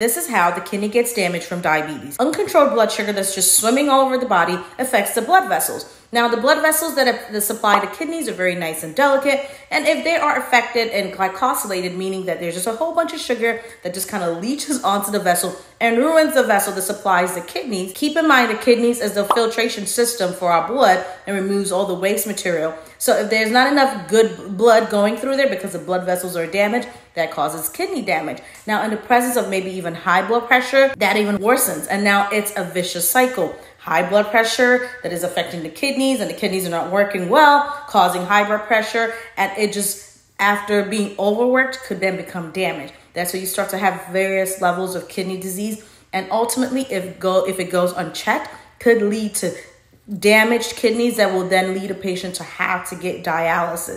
This is how the kidney gets damaged from diabetes. Uncontrolled blood sugar that's just swimming all over the body affects the blood vessels. Now, the blood vessels that, that supply the kidneys are very nice and delicate, and if they are affected and glycosylated, meaning that there's just a whole bunch of sugar that just kind of leaches onto the vessel and ruins the vessel that supplies the kidneys, keep in mind the kidneys is the filtration system for our blood and removes all the waste material. So if there's not enough good blood going through there because the blood vessels are damaged, that causes kidney damage. Now, in the presence of maybe even high blood pressure, that even worsens. And now it's a vicious cycle. High blood pressure that is affecting the kidneys, and the kidneys are not working well, causing high blood pressure. And it just, after being overworked, could then become damaged. That's where you start to have various levels of kidney disease. And ultimately, if go if it goes unchecked, could lead to damaged kidneys that will then lead a patient to have to get dialysis.